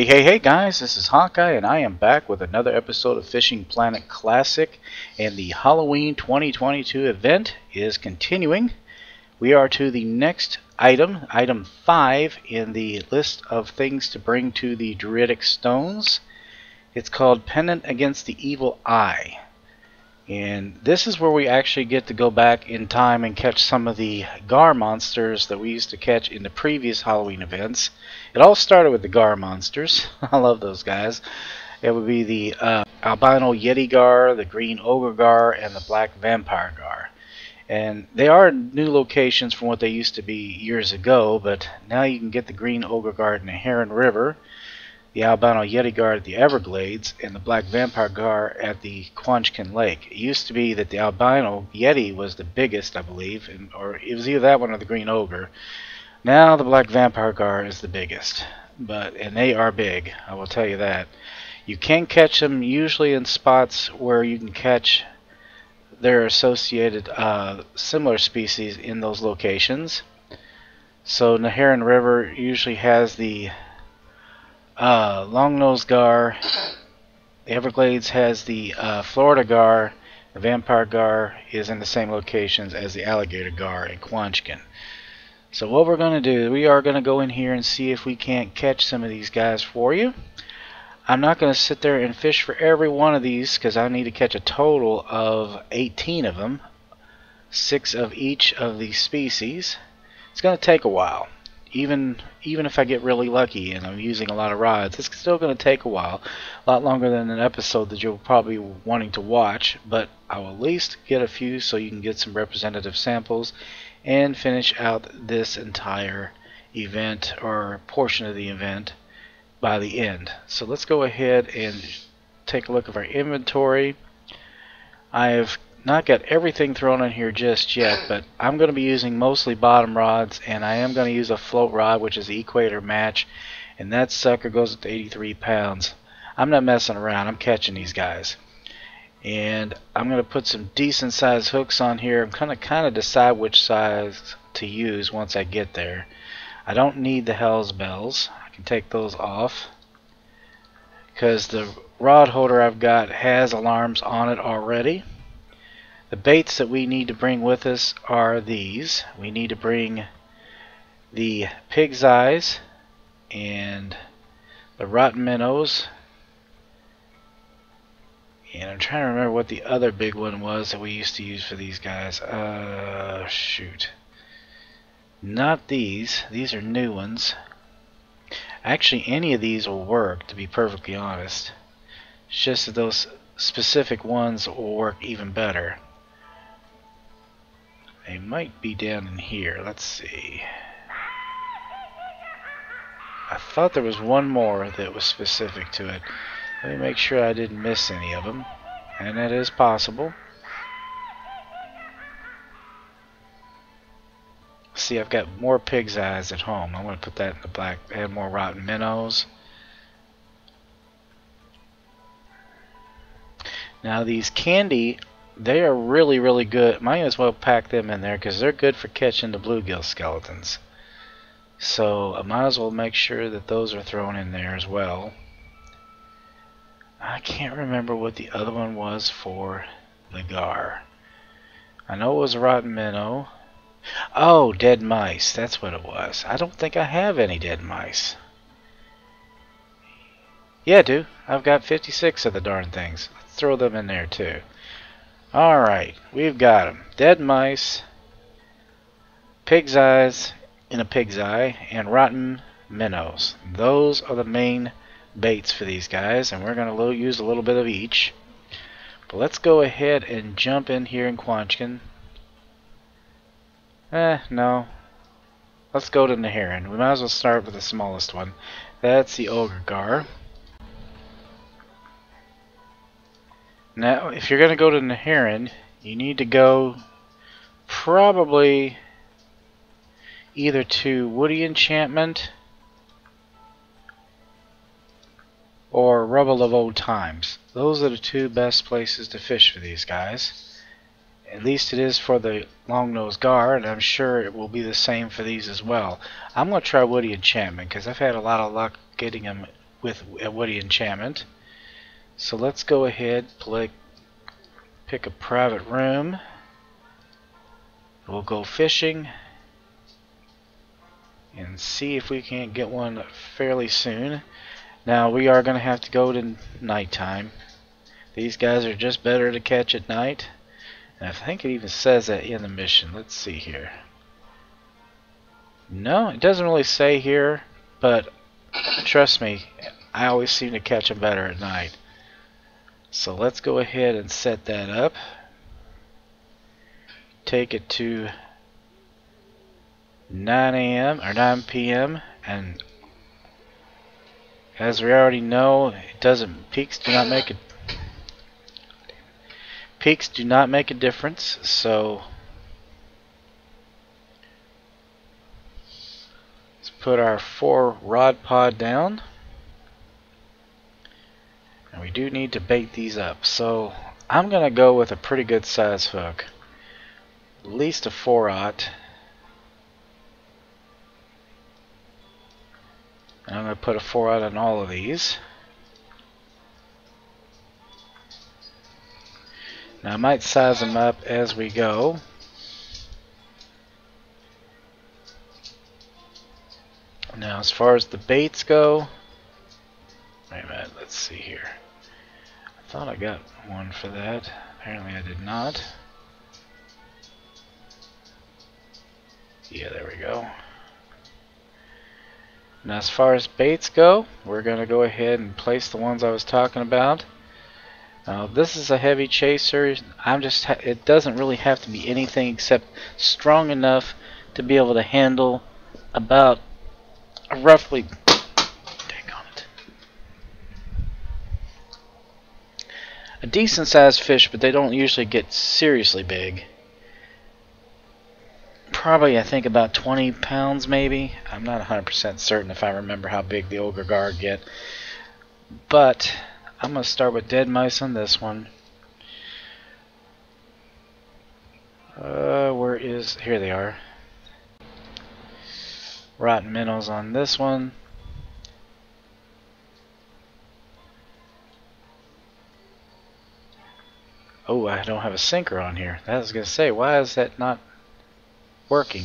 Hey, hey, hey guys, this is Hawkeye, and I am back with another episode of Fishing Planet Classic, and the Halloween 2022 event is continuing. We are to the next item, item 5 in the list of things to bring to the Druidic Stones. It's called Pendant Against the Evil Eye. And this is where we actually get to go back in time and catch some of the Gar monsters that we used to catch in the previous Halloween events. It all started with the Gar monsters. I love those guys. It would be the uh, albino Yeti Gar, the green Ogre Gar, and the black Vampire Gar. And they are new locations from what they used to be years ago, but now you can get the green Ogre Gar in the Neherrin River the albino yeti gar at the Everglades and the black vampire gar at the Quanchkin Lake. It used to be that the albino yeti was the biggest, I believe, and, or it was either that one or the green ogre. Now the black vampire gar is the biggest, but and they are big. I will tell you that. You can catch them usually in spots where you can catch their associated uh, similar species in those locations. So Neherrin River usually has the uh, Longnose Gar. The Everglades has the uh, Florida Gar. The Vampire Gar is in the same locations as the Alligator Gar and Quanchkin. So what we're going to do, we are going to go in here and see if we can't catch some of these guys for you. I'm not going to sit there and fish for every one of these because I need to catch a total of 18 of them. Six of each of these species. It's going to take a while even even if I get really lucky and I'm using a lot of rods, it's still going to take a while, a lot longer than an episode that you'll probably wanting to watch, but I will at least get a few so you can get some representative samples and finish out this entire event or portion of the event by the end. So let's go ahead and take a look at our inventory. I have not got everything thrown in here just yet, but I'm going to be using mostly bottom rods, and I am going to use a float rod, which is the Equator Match, and that sucker goes up to 83 pounds. I'm not messing around. I'm catching these guys. And I'm going to put some decent sized hooks on here. I'm going to kind of decide which size to use once I get there. I don't need the Hell's Bells. I can take those off because the rod holder I've got has alarms on it already. The baits that we need to bring with us are these. We need to bring the pig's eyes and the rotten minnows. And I'm trying to remember what the other big one was that we used to use for these guys. Uh, shoot. Not these. These are new ones. Actually, any of these will work, to be perfectly honest. It's just that those specific ones will work even better. They might be down in here. Let's see. I thought there was one more that was specific to it. Let me make sure I didn't miss any of them. And that is possible. See, I've got more pig's eyes at home. I'm going to put that in the black. Add more rotten minnows. Now these candy they are really, really good. Might as well pack them in there because they're good for catching the bluegill skeletons. So I might as well make sure that those are thrown in there as well. I can't remember what the other one was for the gar. I know it was a rotten minnow. Oh, dead mice. That's what it was. I don't think I have any dead mice. Yeah, I do. I've got 56 of the darn things. Let's throw them in there too. Alright, we've got them. Dead mice, pig's eyes in a pig's eye, and rotten minnows. Those are the main baits for these guys, and we're going to use a little bit of each. But let's go ahead and jump in here in Quanchkin. Eh, no. Let's go to Neherrin. We might as well start with the smallest one. That's the Ogre Now, if you're going to go to Neherrin, you need to go probably either to Woody Enchantment or Rubble of Old Times. Those are the two best places to fish for these guys. At least it is for the long-nosed gar, and I'm sure it will be the same for these as well. I'm going to try Woody Enchantment because I've had a lot of luck getting them with a Woody enchantment. So let's go ahead, play, pick a private room. We'll go fishing and see if we can't get one fairly soon. Now we are going to have to go to nighttime. These guys are just better to catch at night. And I think it even says that in the mission. Let's see here. No, it doesn't really say here, but trust me, I always seem to catch them better at night. So let's go ahead and set that up. Take it to 9 a.m. or 9 p.m. and as we already know, it doesn't peaks do not make a peaks do not make a difference. So let's put our four rod pod down. And we do need to bait these up. So I'm going to go with a pretty good size hook. At least a 4-aught. And I'm going to put a 4-aught on all of these. Now I might size them up as we go. Now as far as the baits go, wait a minute, let's see here. Thought I got one for that. Apparently I did not. Yeah, there we go. Now as far as baits go, we're going to go ahead and place the ones I was talking about. Now this is a heavy chaser. I'm just it doesn't really have to be anything except strong enough to be able to handle about roughly a decent sized fish, but they don't usually get seriously big. Probably, I think, about 20 pounds, maybe. I'm not 100% certain if I remember how big the ogre gar get. But, I'm going to start with dead mice on this one. Uh, where is... Here they are. Rotten minnows on this one. Oh, I don't have a sinker on here. I was going to say, why is that not working?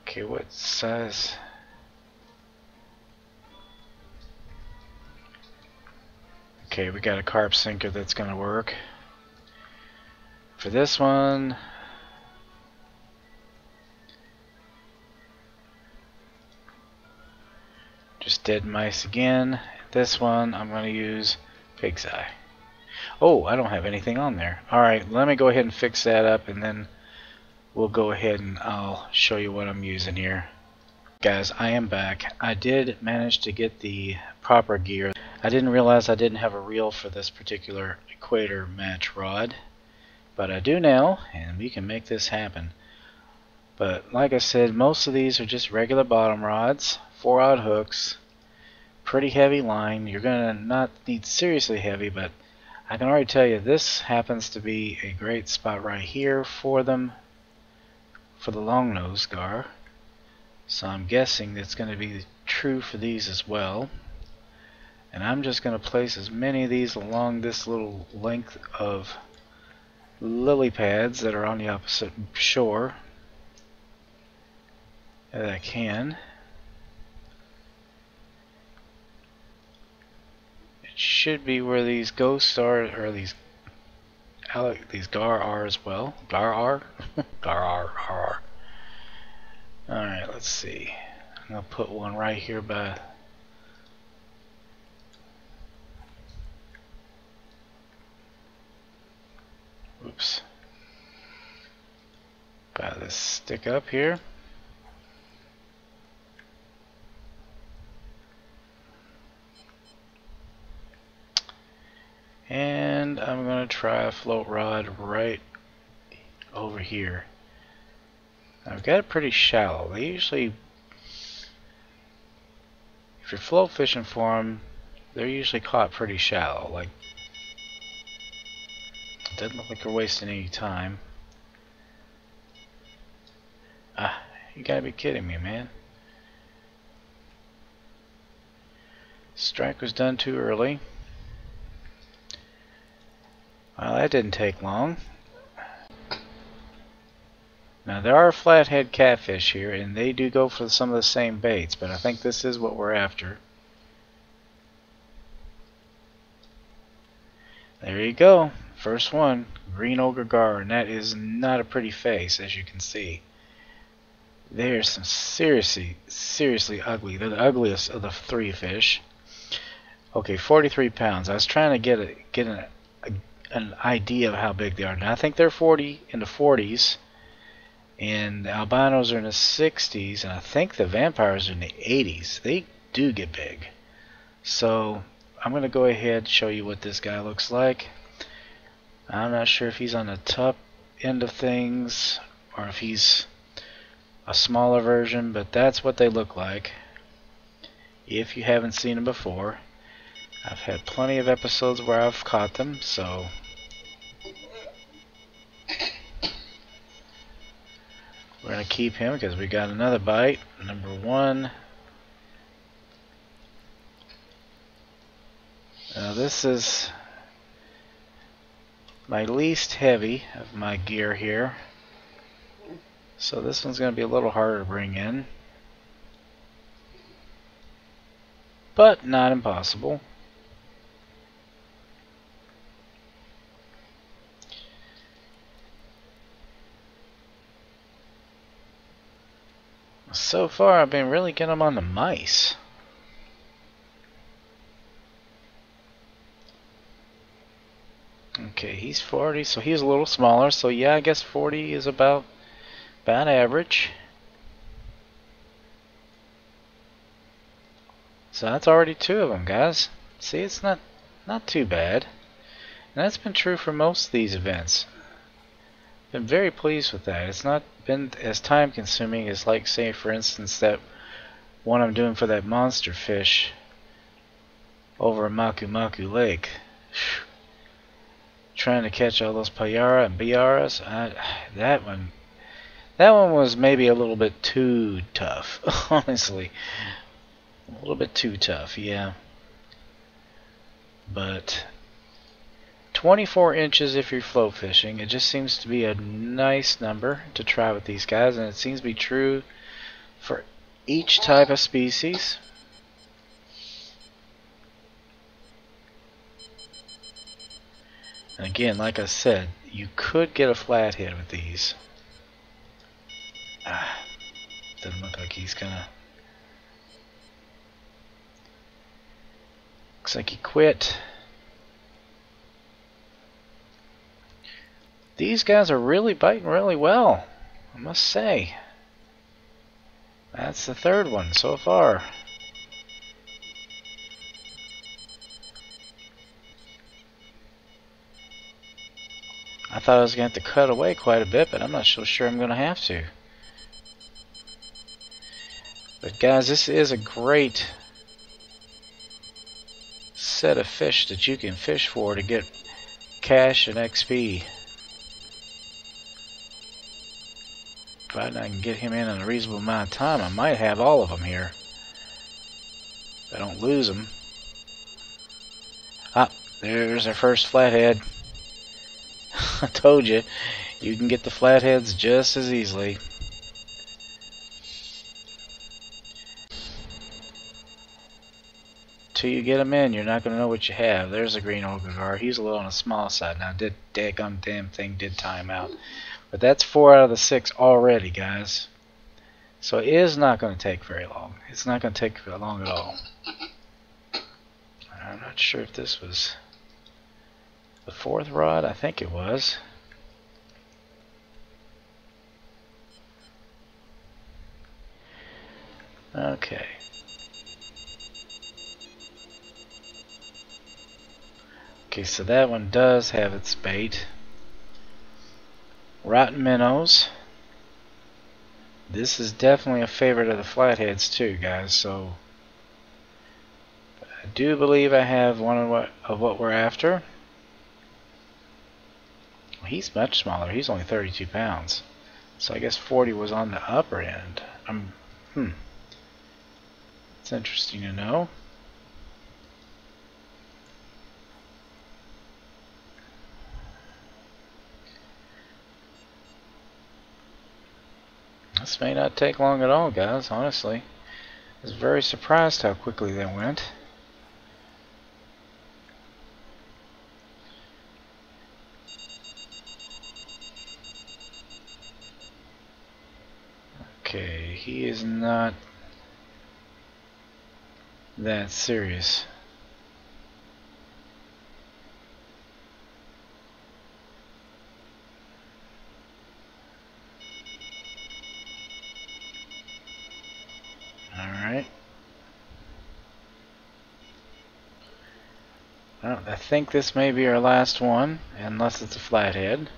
Okay, what size? Okay, we got a carp sinker that's going to work. For this one, just dead mice again. This one, I'm going to use pig's eye. Oh, I don't have anything on there. Alright, let me go ahead and fix that up and then we'll go ahead and I'll show you what I'm using here. Guys, I am back. I did manage to get the proper gear. I didn't realize I didn't have a reel for this particular equator match rod. But I do now, and we can make this happen. But like I said, most of these are just regular bottom rods, 4-aught hooks, pretty heavy line. You're going to not need seriously heavy, but I can already tell you this happens to be a great spot right here for them for the long nose gar. So I'm guessing that's going to be true for these as well. And I'm just going to place as many of these along this little length of lily pads that are on the opposite shore that I can should be where these ghosts are, or these these gar are as well. Gar are? gar are, are. Alright, let's see. I'm going to put one right here by Oops. By this stick up here. And I'm going to try a float rod right over here. I've got it pretty shallow. They usually, if you're float fishing for them, they're usually caught pretty shallow. Like, it doesn't look like you're wasting any time. Ah, you gotta be kidding me, man. Strike was done too early. Well, that didn't take long. Now there are flathead catfish here, and they do go for some of the same baits, but I think this is what we're after. There you go. First one, green ogre gar, and that is not a pretty face, as you can see. They are some seriously, seriously ugly. They're the ugliest of the three fish. Okay, 43 pounds. I was trying to get a, get an, an idea of how big they are. Now I think they're 40 in the 40s, and the albinos are in the 60s, and I think the vampires are in the 80s. They do get big. So I'm going to go ahead and show you what this guy looks like. I'm not sure if he's on the top end of things or if he's a smaller version, but that's what they look like. If you haven't seen them before, I've had plenty of episodes where I've caught them, so we're going to keep him because we got another bite. Number one. Now this is my least heavy of my gear here. So this one's going to be a little harder to bring in. But not impossible. So far I've been really getting them on the mice. Okay, he's 40, so he's a little smaller. So yeah, I guess 40 is about about average. So that's already two of them, guys. See, it's not not too bad. And that's been true for most of these events. Been very pleased with that. It's not been as time consuming as like say for instance that one I'm doing for that monster fish over Maku Maku Lake. Trying to catch all those Payara and Biaras. I, that one that one was maybe a little bit too tough, honestly. A little bit too tough, yeah. But 24 inches if you're float fishing. It just seems to be a nice number to try with these guys, and it seems to be true for each type of species. And again, like I said, you could get a flathead with these. Ah, doesn't look like he's gonna. Looks like he quit. These guys are really biting really well, I must say. That's the third one so far. I thought I was going to have to cut away quite a bit, but I'm not so sure I'm going to have to. But guys, this is a great set of fish that you can fish for to get cash and XP. Provided I can get him in in a reasonable amount of time, I might have all of them here. If I don't lose them. Ah, there's our first flathead. I told you, you can get the flatheads just as easily. Till you get them in, you're not going to know what you have. There's a green gar. He's a little on the small side. Now, did daggum damn thing did time out. But that's four out of the six already, guys. So it is not going to take very long. It's not going to take very long at all. I'm not sure if this was the fourth rod. I think it was. Okay. Okay, so that one does have its bait. Rotten minnows. This is definitely a favorite of the flatheads too, guys, so I do believe I have one of what, of what we're after. He's much smaller. He's only 32 pounds. So I guess 40 was on the upper end. Um, hmm. It's interesting to know. This may not take long at all, guys, honestly. I was very surprised how quickly they went. Okay, he is not that serious. Alright. Well, I think this may be our last one, unless it's a flathead.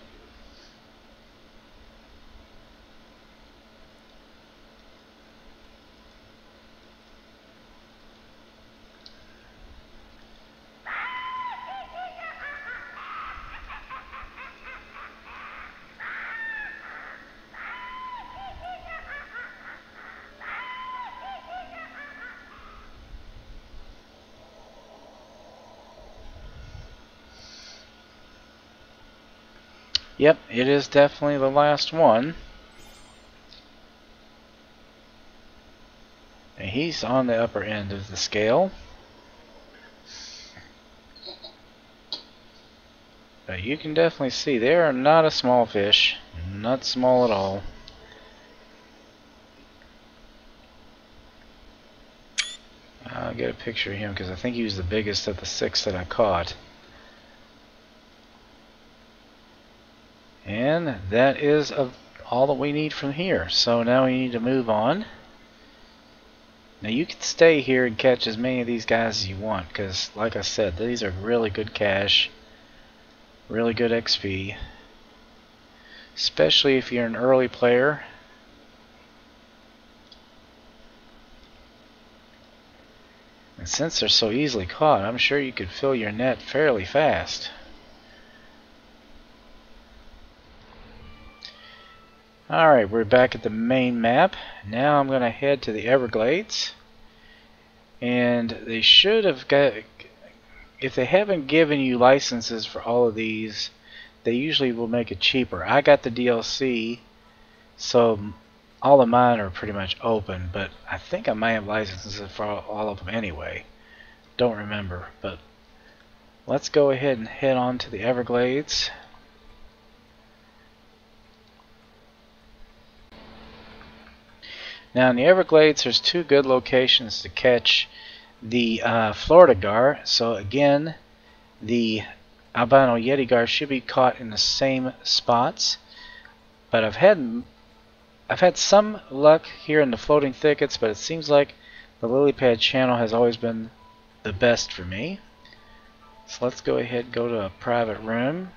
Yep, it is definitely the last one. And he's on the upper end of the scale. But you can definitely see they are not a small fish. Not small at all. I'll get a picture of him because I think he was the biggest of the six that I caught. And that is all that we need from here. So now we need to move on. Now you can stay here and catch as many of these guys as you want because like I said these are really good cash. Really good XP. Especially if you're an early player. And since they're so easily caught, I'm sure you could fill your net fairly fast. Alright, we're back at the main map. Now I'm going to head to the Everglades. And they should have got... If they haven't given you licenses for all of these, they usually will make it cheaper. I got the DLC, so all of mine are pretty much open, but I think I might have licenses for all of them anyway. Don't remember, but let's go ahead and head on to the Everglades. Now in the Everglades there's two good locations to catch the uh, Florida gar. So again, the albino yeti gar should be caught in the same spots. But I've had I've had some luck here in the floating thickets, but it seems like the lily pad channel has always been the best for me. So let's go ahead go to a private room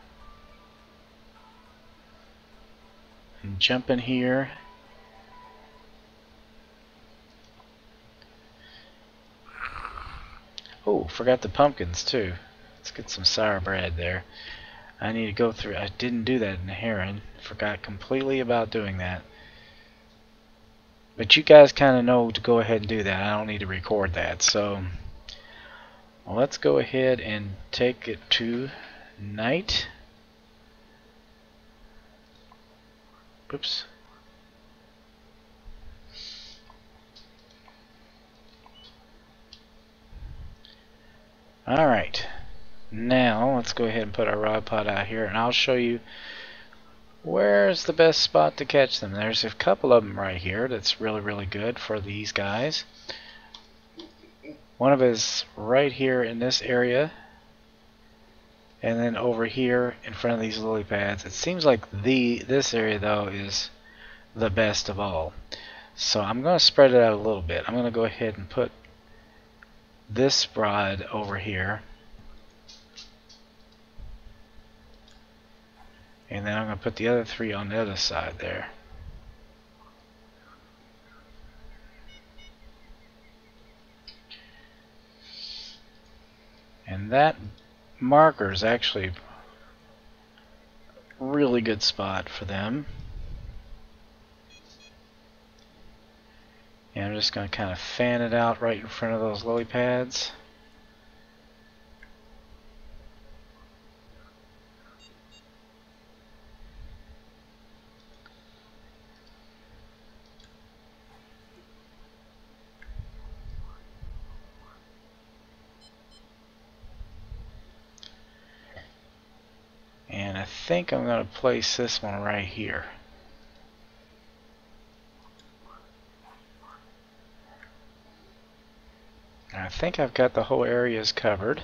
and jump in here Oh, forgot the pumpkins too. Let's get some sour bread there. I need to go through. I didn't do that in the Neherrin. Forgot completely about doing that. But you guys kind of know to go ahead and do that. I don't need to record that. So let's go ahead and take it to night. Oops. Alright, now let's go ahead and put our rod pod out here and I'll show you where's the best spot to catch them. There's a couple of them right here that's really really good for these guys. One of is right here in this area and then over here in front of these lily pads. It seems like the this area though is the best of all. So I'm going to spread it out a little bit. I'm going to go ahead and put this rod over here. And then I'm going to put the other three on the other side there. And that marker is actually really good spot for them. And I'm just going to kind of fan it out right in front of those lily pads. And I think I'm going to place this one right here. I think I've got the whole areas covered.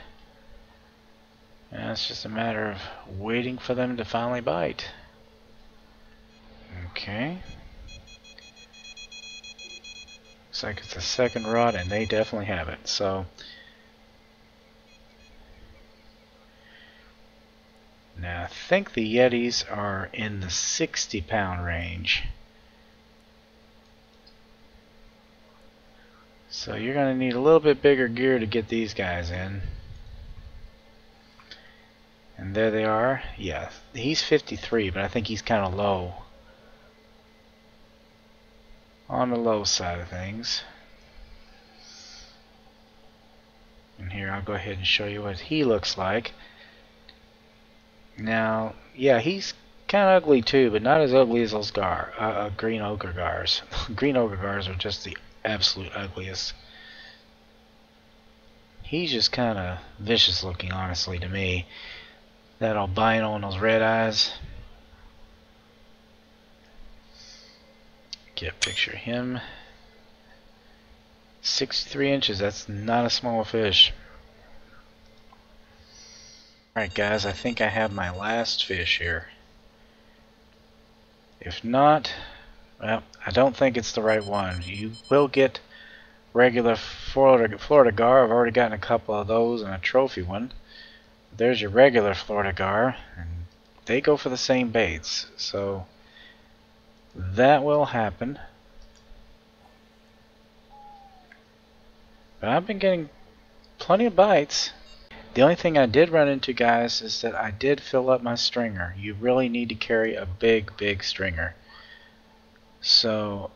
And it's just a matter of waiting for them to finally bite. Okay. Looks like it's a second rod and they definitely have it. So now I think the Yetis are in the 60 pound range. So you're going to need a little bit bigger gear to get these guys in. And there they are. Yeah, he's 53, but I think he's kind of low. On the low side of things. And here, I'll go ahead and show you what he looks like. Now, yeah, he's kind of ugly too, but not as ugly as those gar, uh, uh, green ogre gars. green ogre gars are just the absolute ugliest. He's just kind of vicious looking, honestly, to me. That albino and those red eyes. Get a picture of him. 63 inches, that's not a small fish. Alright guys, I think I have my last fish here. If not, well, I don't think it's the right one. You will get regular Florida, Florida gar. I've already gotten a couple of those and a trophy one. There's your regular Florida gar, and they go for the same baits. So that will happen. But I've been getting plenty of bites. The only thing I did run into, guys, is that I did fill up my stringer. You really need to carry a big, big stringer. So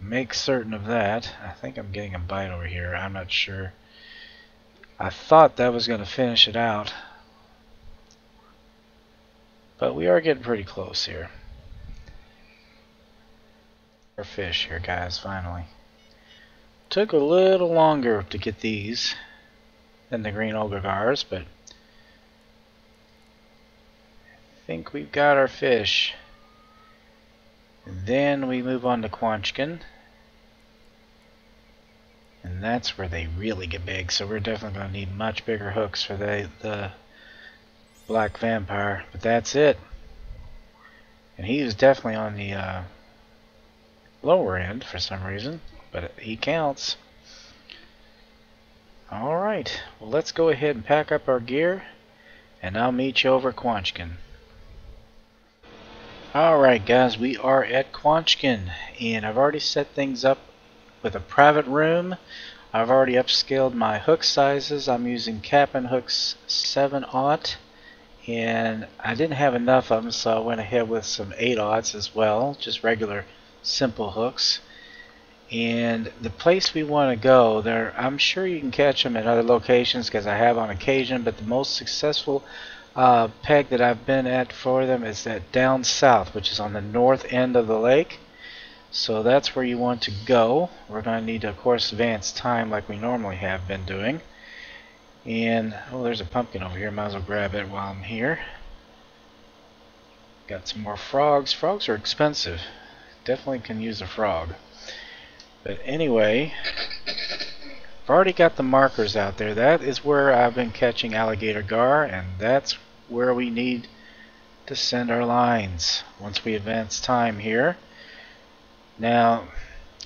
make certain of that. I think I'm getting a bite over here. I'm not sure. I thought that was going to finish it out. But we are getting pretty close here. Our fish here, guys, finally. Took a little longer to get these than the green ogre gars, but I think we've got our fish. Then we move on to Quanchkin. And that's where they really get big, so we're definitely going to need much bigger hooks for the, the Black Vampire. But that's it. And he was definitely on the uh, lower end for some reason, but he counts. Alright, well let's go ahead and pack up our gear, and I'll meet you over Quanchkin. Alright guys, we are at Quanchkin and I've already set things up with a private room. I've already upscaled my hook sizes. I'm using Cap'n Hooks 7 aught and I didn't have enough of them so I went ahead with some 8 aughts as well, just regular simple hooks. And the place we want to go, there I'm sure you can catch them at other locations because I have on occasion, but the most successful uh, peg that I've been at for them is that down south, which is on the north end of the lake. So that's where you want to go. We're going to need to, of course, advance time like we normally have been doing. And, oh, there's a pumpkin over here. Might as well grab it while I'm here. Got some more frogs. Frogs are expensive. Definitely can use a frog. But anyway, I've already got the markers out there. That is where I've been catching alligator gar, and that's where we need to send our lines once we advance time here. Now,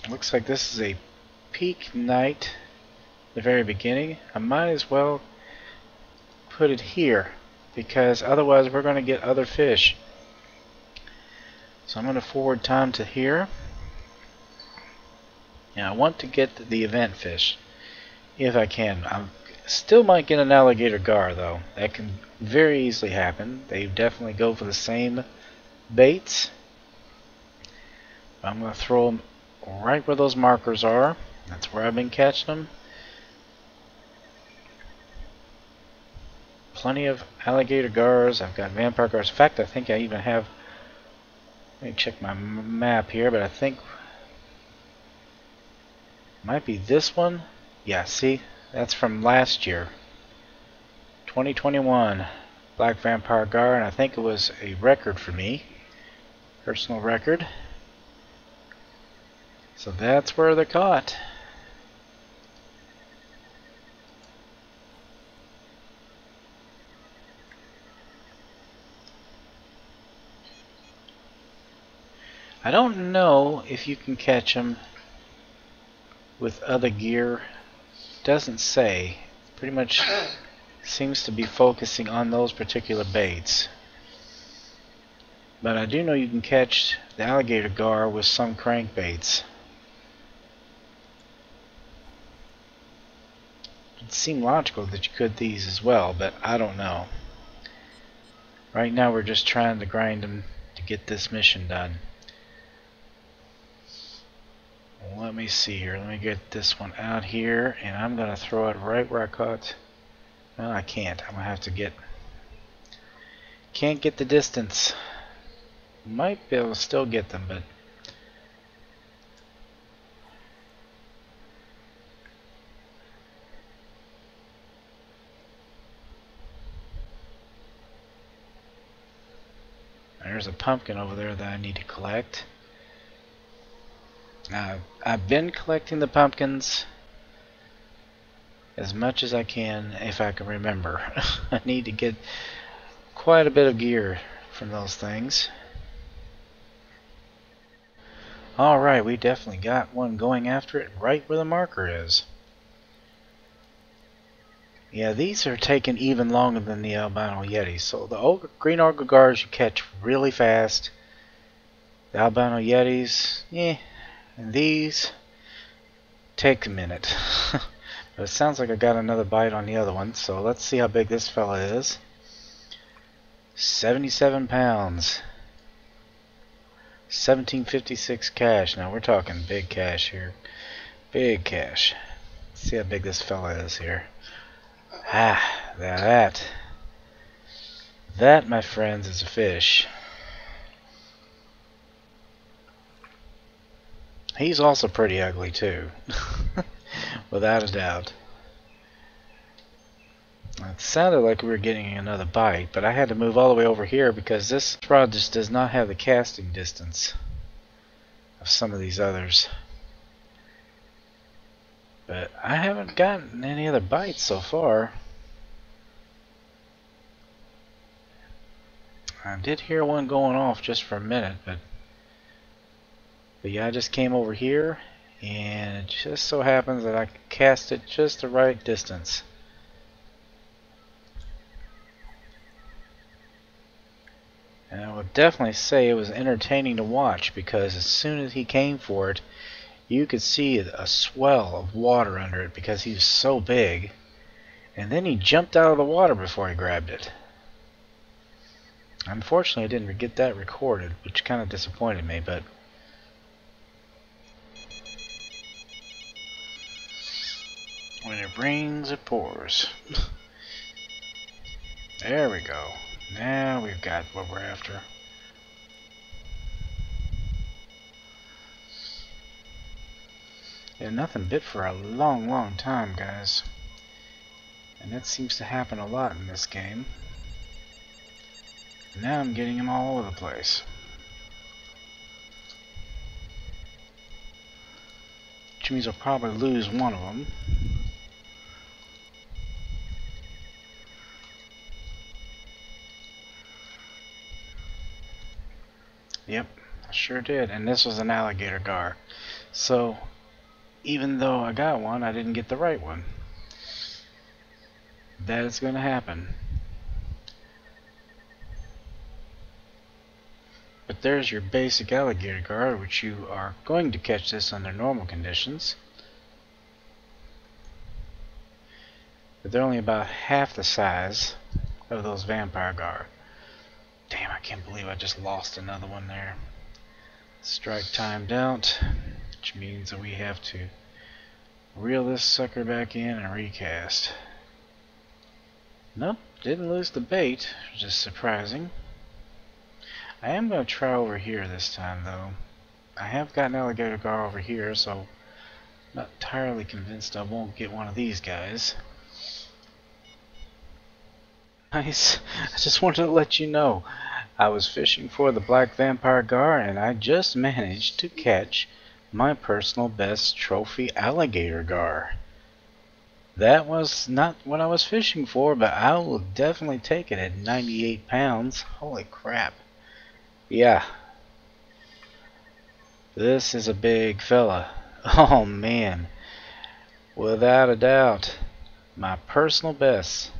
looks like this is a peak night the very beginning. I might as well put it here because otherwise we're going to get other fish. So I'm going to forward time to here. Now I want to get the event fish if I can. I still might get an alligator gar though. That can very easily happen. They definitely go for the same baits. I'm going to throw them right where those markers are. That's where I've been catching them. Plenty of alligator gars. I've got vampire gars. In fact, I think I even have... Let me check my map here, but I think... Might be this one. Yeah, see? That's from last year. 2021 Black Vampire Gar, and I think it was a record for me. Personal record. So that's where they're caught. I don't know if you can catch them with other gear. Doesn't say. Pretty much seems to be focusing on those particular baits. But I do know you can catch the alligator gar with some crankbaits. It seemed logical that you could these as well, but I don't know. Right now we're just trying to grind them to get this mission done. Let me see here. Let me get this one out here, and I'm going to throw it right where I caught. No, I can't. I'm going to have to get... Can't get the distance. Might be able to still get them, but... There's a pumpkin over there that I need to collect. Uh, I've been collecting the pumpkins as much as I can if I can remember. I need to get quite a bit of gear from those things. Alright, we definitely got one going after it right where the marker is. Yeah, these are taking even longer than the albino yeti. So the old green gars you catch really fast. The albino yetis, yeah, and these take a minute. but it sounds like I got another bite on the other one, so let's see how big this fella is. 77 pounds. 1756 cash. Now we're talking big cash here. Big cash. Let's see how big this fella is here. Ah, that. That, my friends, is a fish. He's also pretty ugly too. Without a doubt. It sounded like we were getting another bite, but I had to move all the way over here because this rod just does not have the casting distance of some of these others. But I haven't gotten any other bites so far. I did hear one going off just for a minute, but but yeah, I just came over here and it just so happens that I cast it just the right distance. And I would definitely say it was entertaining to watch because as soon as he came for it, you could see a swell of water under it because he was so big. And then he jumped out of the water before he grabbed it. Unfortunately, I didn't get that recorded, which kind of disappointed me, but When it rains, it pours. there we go. Now we've got what we're after. Yeah, nothing bit for a long, long time, guys. And that seems to happen a lot in this game. Now I'm getting them all over the place. Which means I'll probably lose one of them. Yep, I sure did. And this was an alligator gar. So, even though I got one, I didn't get the right one. That is going to happen. But there's your basic alligator gar, which you are going to catch this under normal conditions. But they're only about half the size of those vampire gar. Damn, I can't believe I just lost another one there. Strike timed out, which means that we have to reel this sucker back in and recast. Nope, didn't lose the bait, which is surprising. I am going to try over here this time, though. I have got an alligator gar over here, so I'm not entirely convinced I won't get one of these guys. I just wanted to let you know. I was fishing for the black vampire gar and I just managed to catch my personal best trophy alligator gar. That was not what I was fishing for, but I will definitely take it at 98 pounds. Holy crap. Yeah. This is a big fella. Oh man. Without a doubt. My personal best.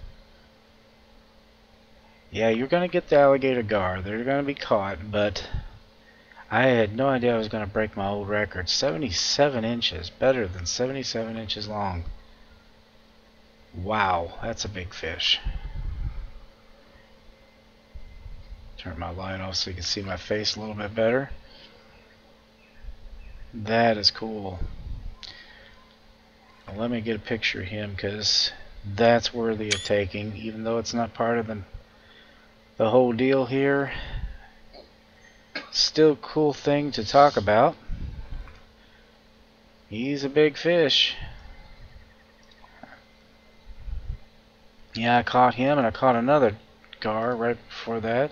Yeah, you're going to get the alligator gar. They're going to be caught, but I had no idea I was going to break my old record. 77 inches. Better than 77 inches long. Wow, that's a big fish. Turn my light off so you can see my face a little bit better. That is cool. Let me get a picture of him because that's worthy of taking, even though it's not part of the the whole deal here. Still cool thing to talk about. He's a big fish. Yeah, I caught him and I caught another gar right before that.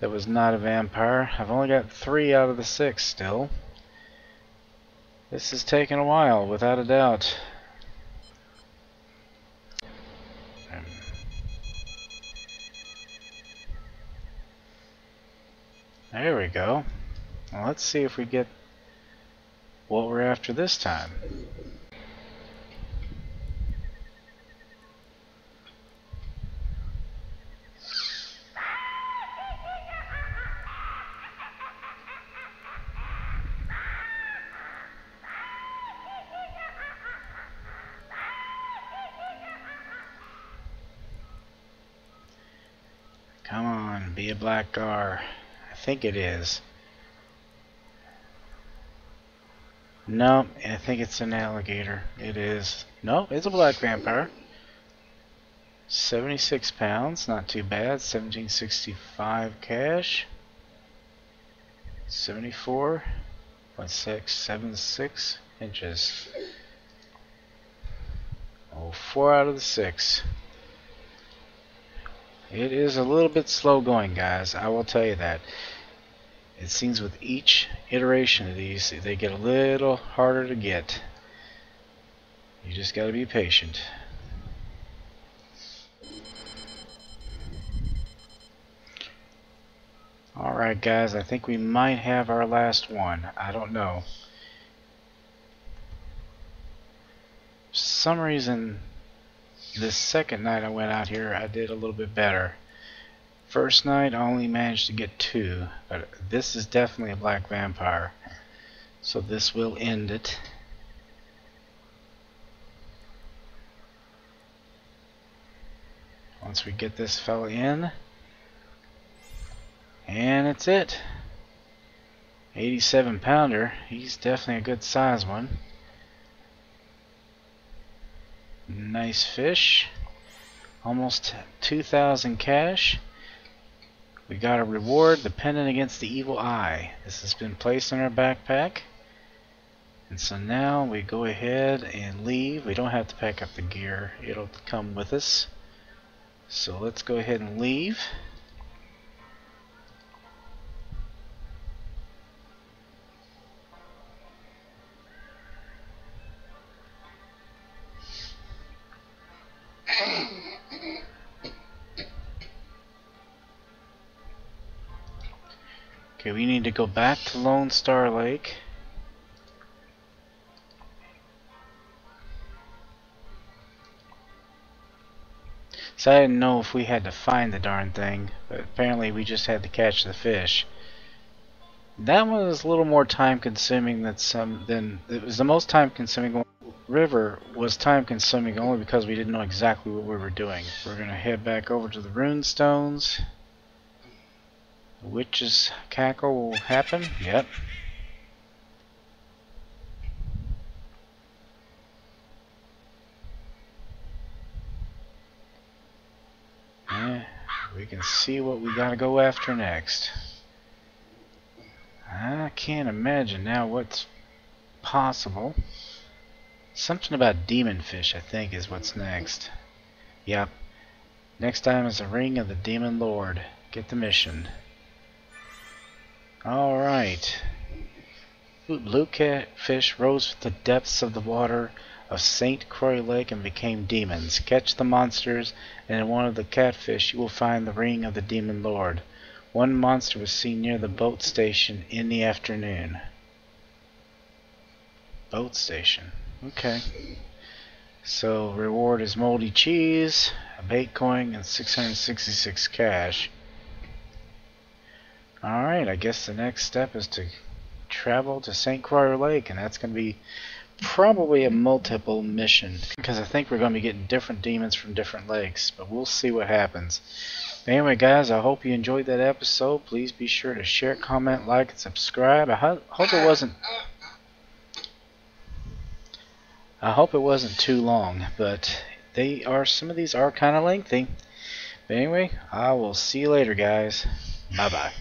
That was not a vampire. I've only got three out of the six still. This is taking a while, without a doubt. There we go. Well, let's see if we get what we're after this time. Come on, be a black gar. Think it is. No, I think it's an alligator. It is. No, it's a black vampire. 76 pounds, not too bad. 1765 cash. 74.676 inches. Oh, four out of the six. It is a little bit slow going, guys. I will tell you that. It seems with each iteration of these, they get a little harder to get. You just got to be patient. Alright guys, I think we might have our last one. I don't know. For some reason, this second night I went out here, I did a little bit better. First night, I only managed to get two, but this is definitely a black vampire. So this will end it. Once we get this fella in. And it's it. 87 pounder. He's definitely a good size one. Nice fish. Almost 2,000 cash. We got a reward, the pendant against the evil eye. This has been placed in our backpack. And so now we go ahead and leave. We don't have to pack up the gear. It'll come with us. So let's go ahead and leave. Okay, we need to go back to Lone Star Lake. So I didn't know if we had to find the darn thing, but apparently we just had to catch the fish. That one was a little more time consuming than some than it was the most time consuming one. River was time consuming only because we didn't know exactly what we were doing. We're gonna head back over to the rune stones. Witch's cackle will happen. Yep. Yeah, we can see what we gotta go after next. I can't imagine now what's possible. Something about demon fish, I think, is what's next. Yep. Next time is the Ring of the Demon Lord. Get the mission. Alright. Blue catfish rose from the depths of the water of St. Croix Lake and became demons. Catch the monsters, and in one of the catfish you will find the ring of the demon lord. One monster was seen near the boat station in the afternoon. Boat station. Okay. So reward is moldy cheese, a bait coin, and 666 cash. Alright, I guess the next step is to travel to St. Croix Lake, and that's going to be probably a multiple mission because I think we're going to be getting different demons from different lakes, but we'll see what happens. Anyway, guys, I hope you enjoyed that episode. Please be sure to share, comment, like, and subscribe. I ho hope it wasn't. I hope it wasn't too long, but they are some of these are kind of lengthy. But anyway, I will see you later, guys. Bye bye.